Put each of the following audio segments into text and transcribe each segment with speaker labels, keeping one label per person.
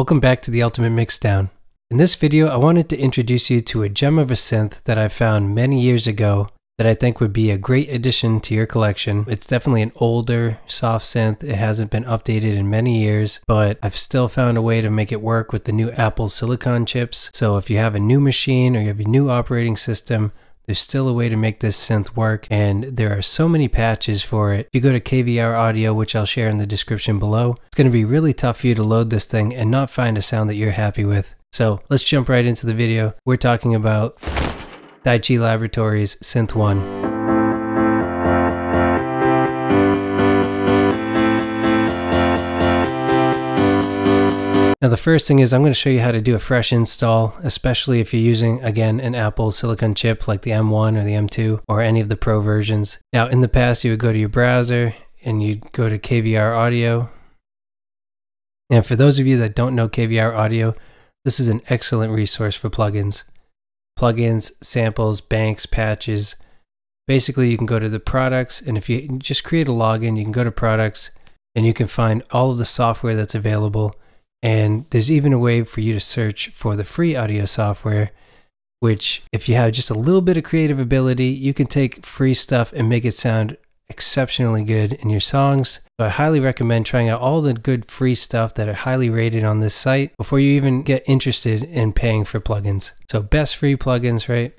Speaker 1: Welcome back to the Ultimate Mixdown. In this video, I wanted to introduce you to a gem of a synth that I found many years ago that I think would be a great addition to your collection. It's definitely an older soft synth. It hasn't been updated in many years, but I've still found a way to make it work with the new Apple Silicon chips. So if you have a new machine or you have a new operating system, there's still a way to make this synth work, and there are so many patches for it. If you go to KVR Audio, which I'll share in the description below, it's going to be really tough for you to load this thing and not find a sound that you're happy with. So let's jump right into the video. We're talking about Daichi Laboratories Synth 1. Now the first thing is I'm going to show you how to do a fresh install, especially if you're using, again, an Apple Silicon chip like the M1 or the M2 or any of the Pro versions. Now in the past you would go to your browser and you'd go to KVR Audio. And for those of you that don't know KVR Audio, this is an excellent resource for plugins. Plugins, samples, banks, patches. Basically you can go to the products and if you just create a login, you can go to products and you can find all of the software that's available and there's even a way for you to search for the free audio software, which, if you have just a little bit of creative ability, you can take free stuff and make it sound exceptionally good in your songs. So I highly recommend trying out all the good free stuff that are highly rated on this site before you even get interested in paying for plugins. So best free plugins, right?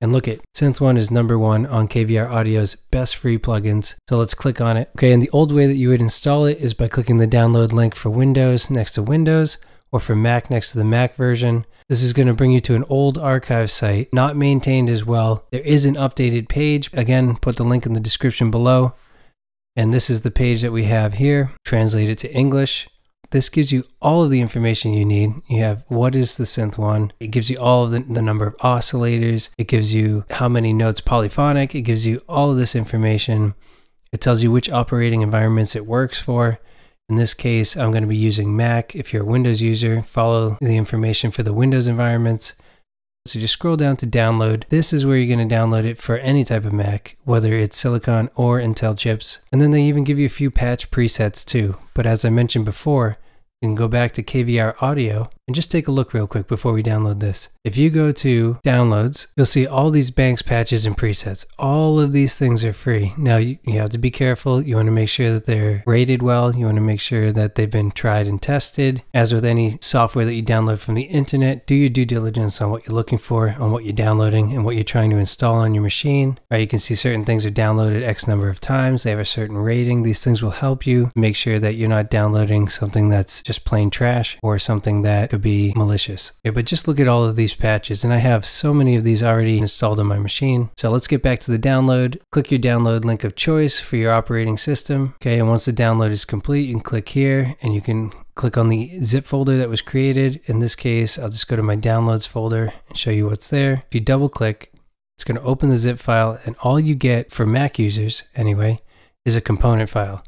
Speaker 1: And look at Synth One is number one on KVR Audio's best free plugins. So let's click on it. Okay, and the old way that you would install it is by clicking the download link for Windows next to Windows or for Mac next to the Mac version. This is going to bring you to an old archive site, not maintained as well. There is an updated page. Again, put the link in the description below. And this is the page that we have here, translated to English. This gives you all of the information you need. You have what is the synth one. It gives you all of the, the number of oscillators. It gives you how many notes polyphonic. It gives you all of this information. It tells you which operating environments it works for. In this case, I'm going to be using Mac. If you're a Windows user, follow the information for the Windows environments. So just scroll down to download. This is where you're going to download it for any type of Mac, whether it's Silicon or Intel chips. And then they even give you a few patch presets too. But as I mentioned before, you can go back to KVR Audio and just take a look real quick before we download this. If you go to downloads, you'll see all these banks, patches, and presets. All of these things are free. Now you, have to be careful. You want to make sure that they're rated well. You want to make sure that they've been tried and tested. As with any software that you download from the internet, do your due diligence on what you're looking for, on what you're downloading, and what you're trying to install on your machine. Right, you can see certain things are downloaded X number of times. They have a certain rating. These things will help you make sure that you're not downloading something that's just plain trash or something that could be malicious. Okay, but just look at all of these patches and I have so many of these already installed on my machine. So let's get back to the download. Click your download link of choice for your operating system. Okay, and once the download is complete, you can click here and you can click on the zip folder that was created. In this case, I'll just go to my downloads folder and show you what's there. If you double click, it's going to open the zip file and all you get for Mac users anyway is a component file.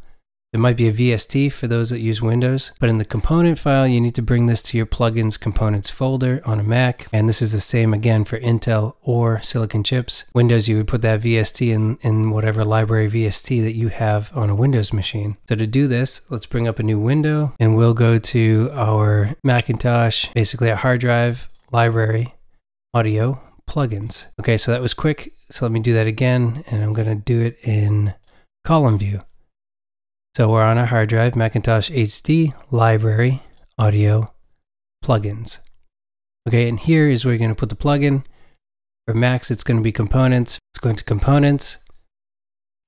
Speaker 1: It might be a VST for those that use Windows, but in the component file, you need to bring this to your plugins components folder on a Mac. And this is the same again for Intel or Silicon chips. Windows, you would put that VST in, in whatever library VST that you have on a Windows machine. So to do this, let's bring up a new window and we'll go to our Macintosh, basically a hard drive library, audio, plugins. Okay, so that was quick. So let me do that again and I'm going to do it in column view. So we're on our hard drive, Macintosh HD, library, audio, plugins. Okay, and here is where you're going to put the plugin. For Macs, it's going to be components. It's going to components.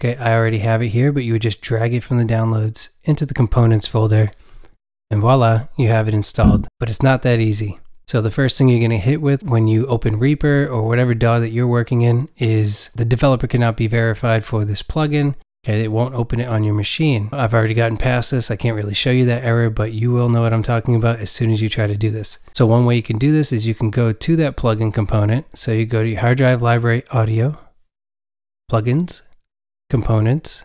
Speaker 1: Okay, I already have it here, but you would just drag it from the downloads into the components folder. And voila, you have it installed. But it's not that easy. So the first thing you're going to hit with when you open Reaper or whatever DAW that you're working in is the developer cannot be verified for this plugin. Okay, it won't open it on your machine. I've already gotten past this. I can't really show you that error, but you will know what I'm talking about as soon as you try to do this. So one way you can do this is you can go to that plugin component. So you go to your hard drive library, audio, plugins, components,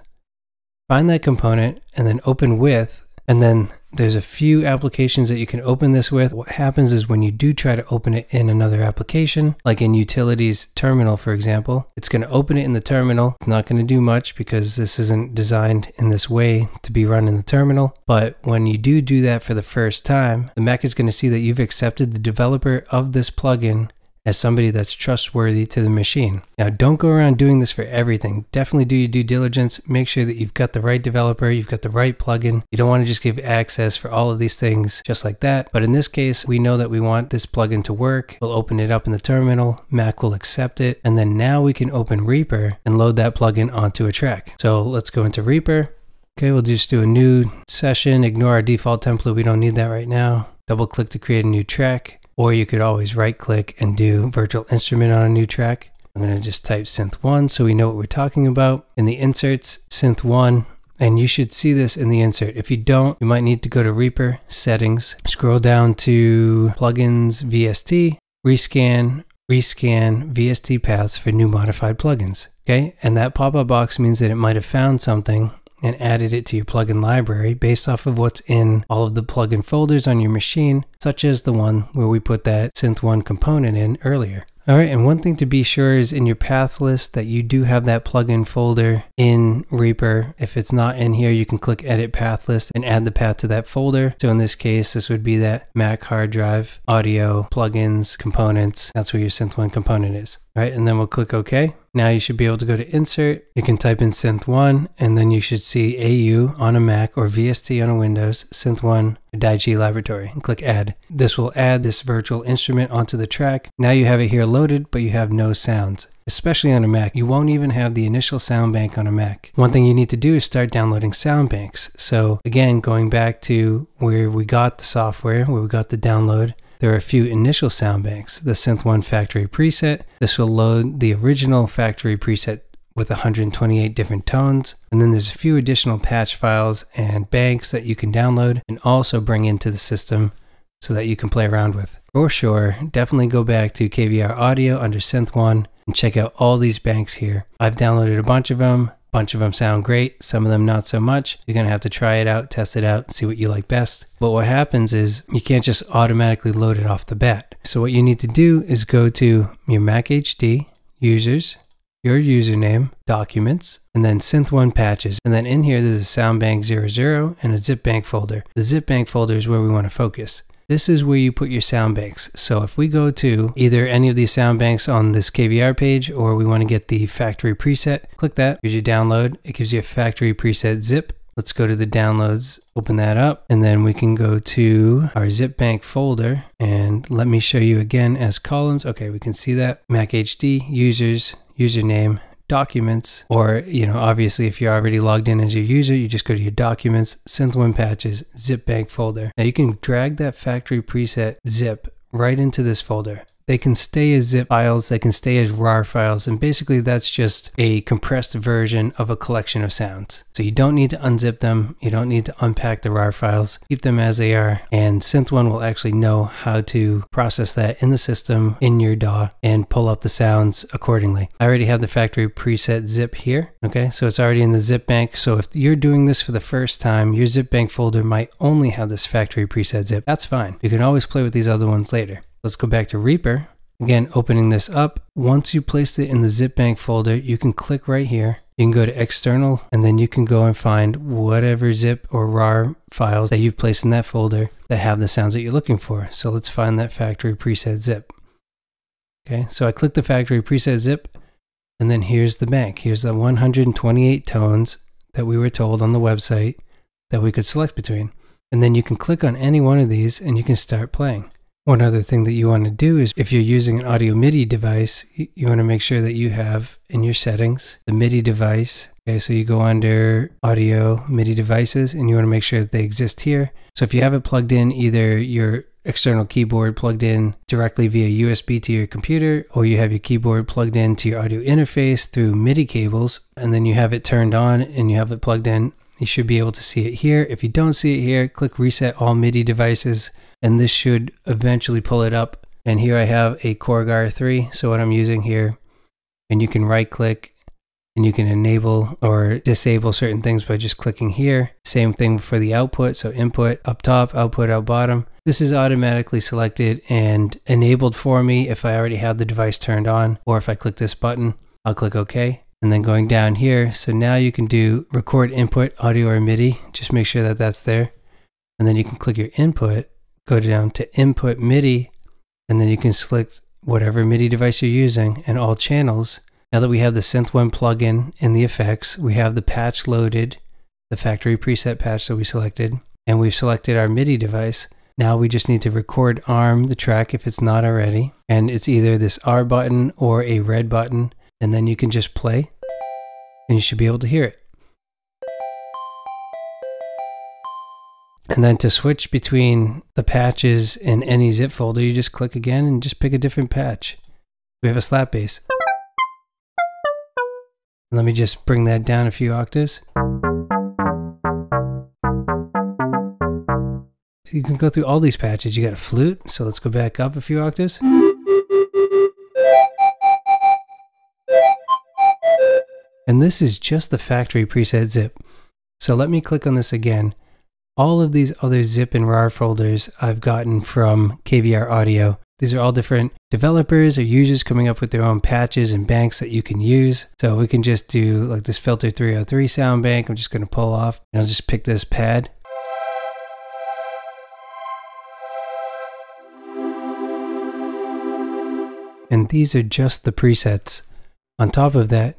Speaker 1: find that component, and then open with And then there's a few applications that you can open this with. What happens is when you do try to open it in another application, like in Utilities Terminal, for example, it's going to open it in the terminal. It's not going to do much because this isn't designed in this way to be run in the terminal. But when you do do that for the first time, the Mac is going to see that you've accepted the developer of this plugin as somebody that's trustworthy to the machine. Now, don't go around doing this for everything. Definitely do your due diligence. Make sure that you've got the right developer, you've got the right plugin. You don't want to just give access for all of these things just like that. But in this case, we know that we want this plugin to work. We'll open it up in the terminal, Mac will accept it, and then now we can open Reaper and load that plugin onto a track. So let's go into Reaper. Okay, we'll just do a new session, ignore our default template. We don't need that right now. Double click to create a new track. Or you could always right click and do virtual instrument on a new track. I'm going to just type synth 1 so we know what we're talking about. In the inserts, synth 1, and you should see this in the insert. If you don't, you might need to go to Reaper, Settings, scroll down to Plugins VST, Rescan, Rescan VST paths for new modified plugins. Okay, and that pop-up box means that it might have found something and added it to your plugin library based off of what's in all of the plugin folders on your machine, such as the one where we put that Synth1 component in earlier. All right, and one thing to be sure is in your path list that you do have that plugin folder in Reaper. If it's not in here, you can click edit path list and add the path to that folder. So in this case, this would be that Mac hard drive, audio, plugins, components. That's where your Synth1 component is. All right, and then we'll click OK. Now you should be able to go to insert. You can type in synth1 and then you should see AU on a Mac or VST on a Windows, synth1 Daichi Laboratory and click add. This will add this virtual instrument onto the track. Now you have it here loaded, but you have no sounds. Especially on a Mac, you won't even have the initial sound bank on a Mac. One thing you need to do is start downloading sound banks. So again, going back to where we got the software, where we got the download, there are a few initial sound banks. The Synth1 factory preset. This will load the original factory preset with 128 different tones. And then there's a few additional patch files and banks that you can download and also bring into the system so that you can play around with. For sure, definitely go back to KVR Audio under Synth1 and check out all these banks here. I've downloaded a bunch of them bunch of them sound great, some of them not so much. You're going to have to try it out, test it out, and see what you like best. But what happens is you can't just automatically load it off the bat. So what you need to do is go to your Mac HD, users, your username, documents, and then synth1 patches. And then in here, there's a soundbank 00 and a zipbank folder. The zipbank folder is where we want to focus. This is where you put your sound banks. So if we go to either any of these sound banks on this KVR page or we want to get the factory preset, click that, gives you download. It gives you a factory preset zip. Let's go to the downloads, open that up, and then we can go to our zip bank folder and let me show you again as columns. Okay, we can see that Mac HD, users, username, documents, or, you know, obviously if you're already logged in as your user, you just go to your documents, synth1 patches, zip bank folder. Now you can drag that factory preset zip right into this folder. They can stay as zip files, they can stay as RAR files, and basically that's just a compressed version of a collection of sounds. So you don't need to unzip them, you don't need to unpack the RAR files, keep them as they are, and Synth1 will actually know how to process that in the system, in your DAW, and pull up the sounds accordingly. I already have the factory preset zip here, okay, so it's already in the zip bank, so if you're doing this for the first time, your zip bank folder might only have this factory preset zip. That's fine. You can always play with these other ones later. Let's go back to Reaper. Again, opening this up. Once you place it in the zip bank folder, you can click right here. You can go to external and then you can go and find whatever zip or RAR files that you've placed in that folder that have the sounds that you're looking for. So let's find that factory preset zip. Okay, so I click the factory preset zip and then here's the bank. Here's the 128 tones that we were told on the website that we could select between. And then you can click on any one of these and you can start playing. One other thing that you want to do is if you're using an audio MIDI device, you want to make sure that you have in your settings the MIDI device. Okay, so you go under audio MIDI devices and you want to make sure that they exist here. So if you have it plugged in, either your external keyboard plugged in directly via USB to your computer, or you have your keyboard plugged into your audio interface through MIDI cables, and then you have it turned on and you have it plugged in. You should be able to see it here. If you don't see it here, click Reset All MIDI Devices and this should eventually pull it up. And here I have a Corgar 3, so what I'm using here, and you can right click and you can enable or disable certain things by just clicking here. Same thing for the output. So input up top, output out bottom. This is automatically selected and enabled for me if I already have the device turned on or if I click this button, I'll click OK. And then going down here, so now you can do record input audio or MIDI. Just make sure that that's there. And then you can click your input, go down to input MIDI, and then you can select whatever MIDI device you're using and all channels. Now that we have the Synth One plugin in the effects, we have the patch loaded, the factory preset patch that we selected, and we've selected our MIDI device. Now we just need to record arm the track if it's not already. And it's either this R button or a red button. And then you can just play and you should be able to hear it. And then to switch between the patches in any zip folder, you just click again and just pick a different patch. We have a slap bass. Let me just bring that down a few octaves. You can go through all these patches. You got a flute, so let's go back up a few octaves. And this is just the factory preset zip. So let me click on this again all of these other zip and rar folders I've gotten from KVR Audio. These are all different developers or users coming up with their own patches and banks that you can use. So we can just do like this filter 303 sound bank. I'm just going to pull off and I'll just pick this pad. And these are just the presets. On top of that,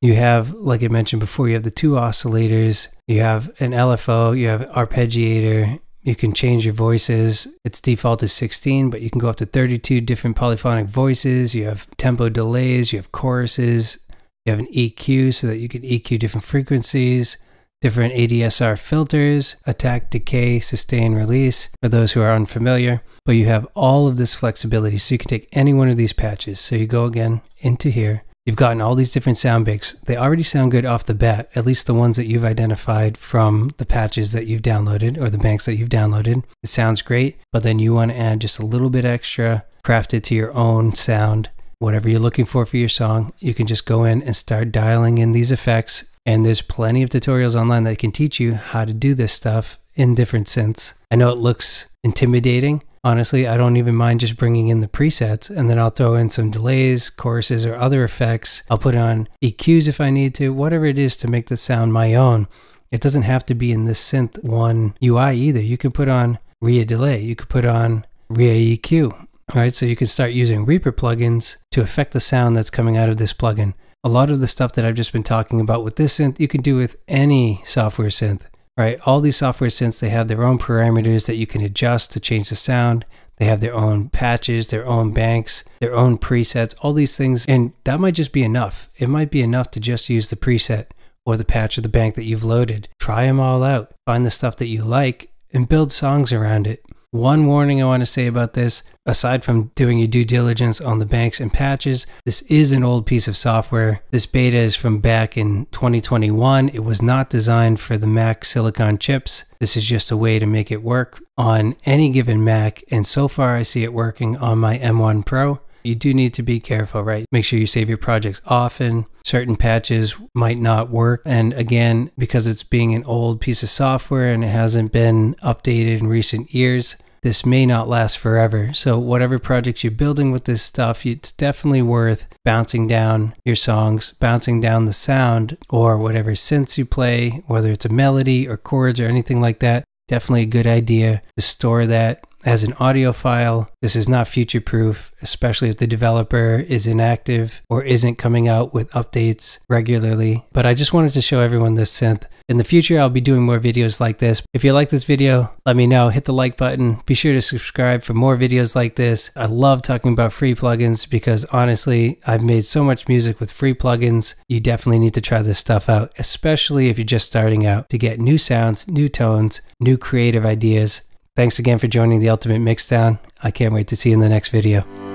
Speaker 1: you have, like I mentioned before, you have the two oscillators, you have an LFO, you have arpeggiator, you can change your voices. Its default is 16, but you can go up to 32 different polyphonic voices. You have tempo delays, you have choruses, you have an EQ so that you can EQ different frequencies, different ADSR filters, attack, decay, sustain, release, for those who are unfamiliar. But you have all of this flexibility, so you can take any one of these patches. So you go again into here, You've gotten all these different sound banks. They already sound good off the bat, at least the ones that you've identified from the patches that you've downloaded or the banks that you've downloaded. It sounds great, but then you want to add just a little bit extra, craft it to your own sound. Whatever you're looking for for your song, you can just go in and start dialing in these effects. And there's plenty of tutorials online that can teach you how to do this stuff in different synths. I know it looks intimidating, honestly, I don't even mind just bringing in the presets and then I'll throw in some delays, choruses, or other effects. I'll put on EQs if I need to, whatever it is to make the sound my own. It doesn't have to be in this synth one UI either. You can put on ReaDelay, you could put on ReaEQ. All right, so you can start using Reaper plugins to affect the sound that's coming out of this plugin. A lot of the stuff that I've just been talking about with this synth, you can do with any software synth right? All these software synths, they have their own parameters that you can adjust to change the sound. They have their own patches, their own banks, their own presets, all these things. And that might just be enough. It might be enough to just use the preset or the patch or the bank that you've loaded. Try them all out. Find the stuff that you like and build songs around it. One warning I want to say about this, aside from doing your due diligence on the banks and patches, this is an old piece of software. This beta is from back in 2021. It was not designed for the Mac Silicon chips. This is just a way to make it work on any given Mac, and so far I see it working on my M1 Pro. You do need to be careful, right? Make sure you save your projects often. Certain patches might not work. And again, because it's being an old piece of software and it hasn't been updated in recent years, this may not last forever. So, whatever projects you're building with this stuff, it's definitely worth bouncing down your songs, bouncing down the sound, or whatever synths you play, whether it's a melody or chords or anything like that. Definitely a good idea to store that as an audio file. This is not future proof, especially if the developer is inactive or isn't coming out with updates regularly. But I just wanted to show everyone this synth. In the future, I'll be doing more videos like this. If you like this video, let me know. Hit the like button. Be sure to subscribe for more videos like this. I love talking about free plugins because honestly, I've made so much music with free plugins. You definitely need to try this stuff out, especially if you're just starting out to get new sounds, new tones, new creative ideas. Thanks again for joining the Ultimate Mixdown. I can't wait to see you in the next video.